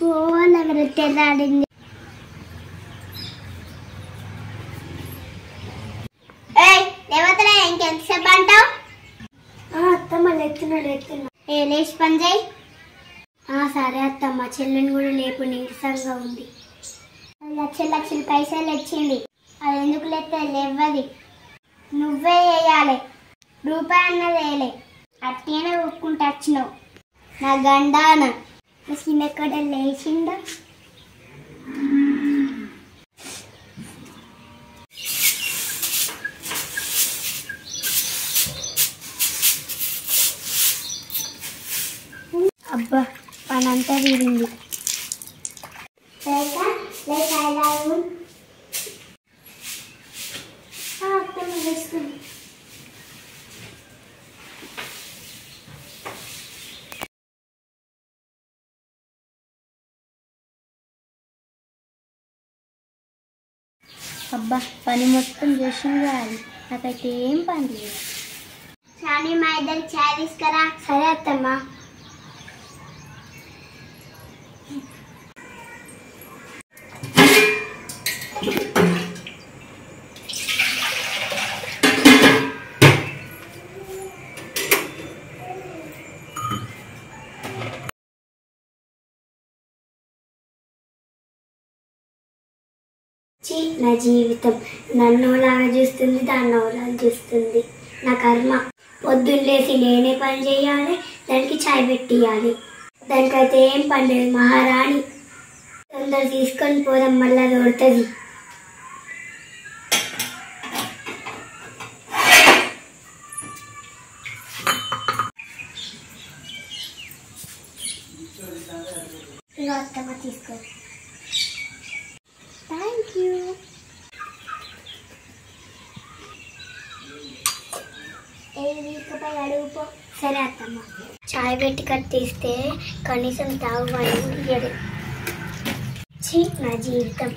గోల ఇంకెంతసేపు అంటావు? అత్తమ్మ లేస్తున్నా ఏ లేచి పని చేయి. సరే అత్తమ్మ చెల్లెని కూడా లేపు నీరసంగా ఉంది. లక్షల లక్షల పైసలు వచ్చింది అది ఎందుకు లేస్తే లేవది నువ్వే వేయాలి రూపాయి అన్నది వేయలే. అట్టేనే ఒప్పుకుంటూ వచ్చినావు. నా గండాన. మిషన్ ఎక్కడ లేచిందా అబ్బా పనంతా తీరింది. లేక లేక అబ్బా పని మొత్తం చేసింది కాదు నాకైతే ఏం పని లేదు. కానీ మా ఇద్దరికి చాయ్ తీసుకురా సరే అత్తమ్మా. నా జీవితం నన్ను లాగా చూస్తుంది దాన్నోలాగా చూస్తుంది. నా కర్మ. పొద్దున్నేసి నేనే పని చేయాలి దానికి చాయ్ పెట్టియాలి. దానికైతే ఏం పని లేదు మహారాణి. తొందర తీసుకొని పోదాం మళ్ళీ దొరుకుతుంది ఇదిగో సరే అత్తమ్మ. చాయ్ పెట్టి కట్టిస్తే కనీసం తాగు ఇయ్యడు. నా జీవితం.